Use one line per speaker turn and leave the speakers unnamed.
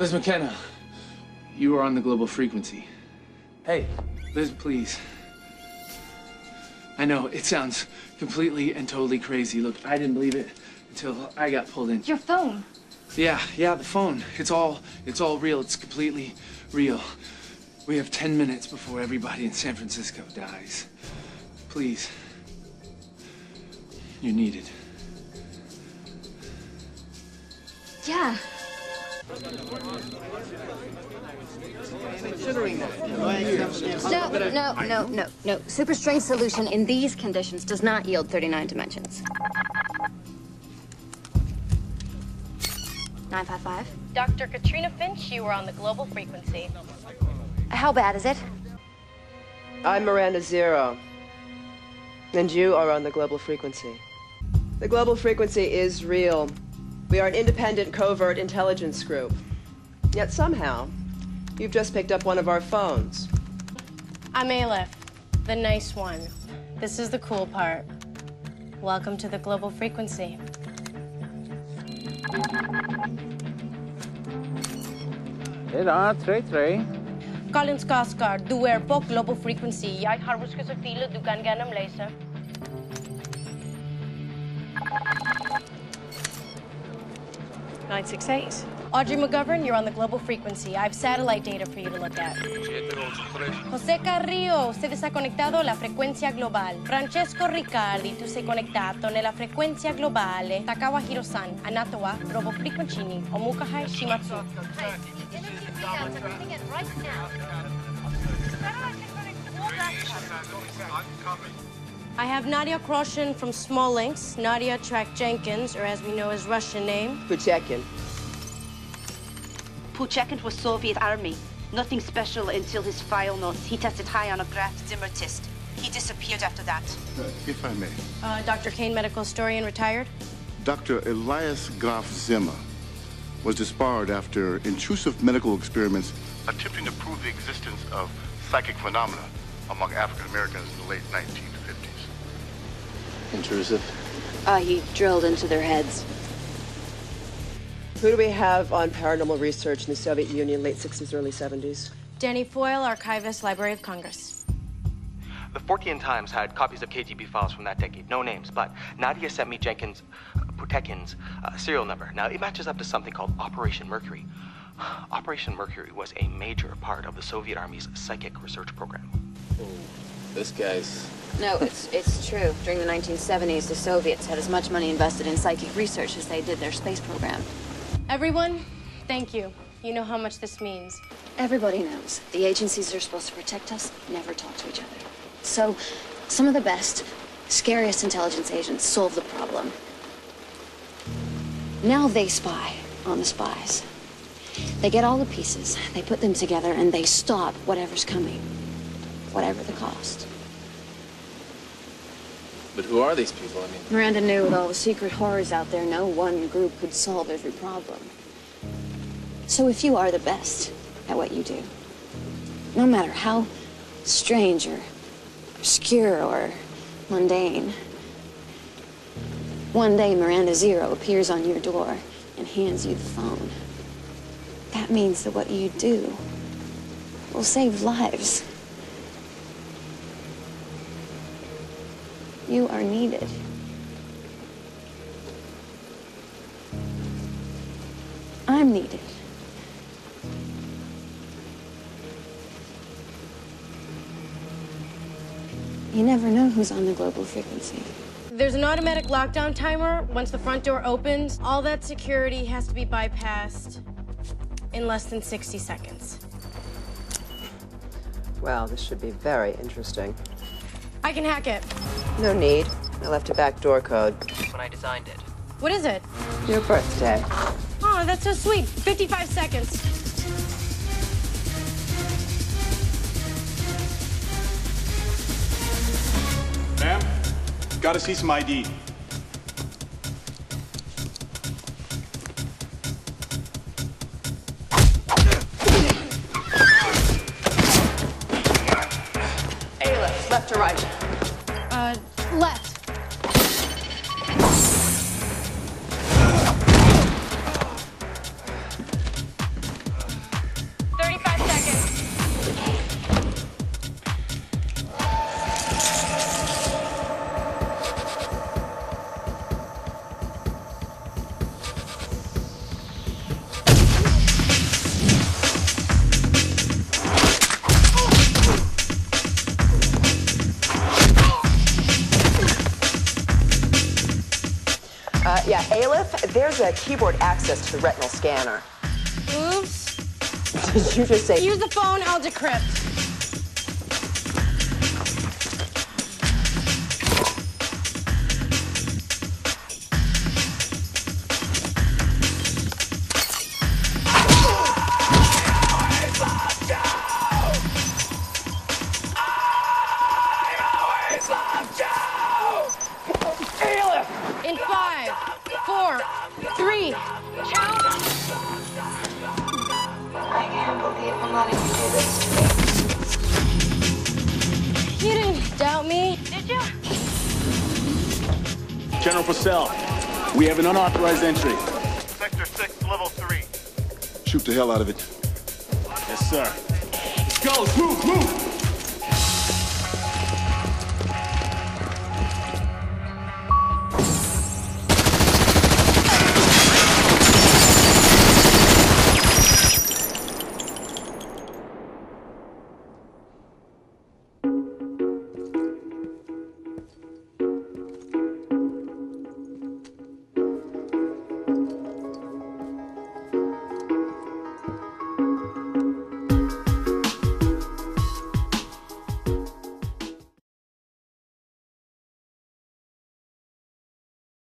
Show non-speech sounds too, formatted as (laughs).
Liz McKenna, you are on the global frequency. Hey, Liz, please. I know it sounds completely and totally crazy. Look, I didn't believe it until I got pulled in.
Your phone.
Yeah, yeah, the phone. It's all it's all real. It's completely real. We have 10 minutes before everybody in San Francisco dies. Please. You're needed.
Yeah. No, no, no, no, no. Superstring solution in these conditions does not yield 39 dimensions. 955.
Dr. Katrina Finch, you are on the global frequency.
How bad is it?
I'm Miranda Zero. And you are on the global frequency. The global frequency is real. We are an independent covert intelligence group. Yet somehow, you've just picked up one of our phones.
I'm Aleph, the nice one. This is the cool part. Welcome to the global frequency.
Ja, tre, tre.
Collins Skarsgård, du er på global frequency. Jeg har husket å file du kan gjennomlese. Nine six eight. Audrey McGovern, you're on the global frequency. I have satellite data for you to look at. José Carrillo, usted está conectado a la frecuencia global. Francesco Riccardi, tu sei conectato nella frequenza globale. Takawa Hiro-san, Anatowa, robo frequencini, omukahai shimatsu. I have Nadia Kroshin from Small Links, Nadia Track Jenkins, or as we know his Russian name.
Puchekin.
Puchekin was Soviet army. Nothing special until his file notes. He tested high on a Graf Zimmer test. He disappeared after that.
Uh, if I may,
Uh, Dr. Kane, medical historian, retired.
Dr. Elias Graf Zimmer was disbarred after intrusive medical experiments attempting to prove the existence of psychic phenomena among African Americans in the late 1950s.
Intrusive.
Uh, he drilled into their heads.
Who do we have on paranormal research in the Soviet Union, late 60s, early 70s?
Danny Foyle, archivist, Library of Congress.
The Fortean Times had copies of KGB files from that decade. No names, but Nadia sent me Jenkins, uh, Putekin's uh, serial number. Now, it matches up to something called Operation Mercury. (sighs) Operation Mercury was a major part of the Soviet Army's psychic research program.
This guy's.
No, it's it's true. During the 1970s, the Soviets had as much money invested in psychic research as they did their space program.
Everyone, thank you. You know how much this means.
Everybody knows the agencies that are supposed to protect us never talk to each other. So, some of the best, scariest intelligence agents solve the problem. Now they spy on the spies. They get all the pieces, they put them together, and they stop whatever's coming, whatever the cost.
But who are these people? I mean,
Miranda knew with all the secret horrors out there, no one group could solve every problem. So if you are the best at what you do, no matter how strange or obscure or mundane, one day Miranda Zero appears on your door and hands you the phone. That means that what you do will save lives. You are needed. I'm needed. You never know who's on the global frequency.
There's an automatic lockdown timer. Once the front door opens, all that security has to be bypassed in less than 60 seconds.
Well, this should be very interesting.
I can hack it.
No need. I left a back door code.
when I designed it.
What is it?
Your birthday.
Oh, that's so sweet. 55 seconds.
Ma'am, gotta see some ID.
Uh,
Aleph, there's a keyboard access to the retinal scanner.
Oops. (laughs)
Did you just say...
Use the phone, I'll decrypt.
General Purcell, we have an unauthorized entry.
Sector 6, level 3.
Shoot the hell out of it.
Yes, sir. Let's go. Move. Move.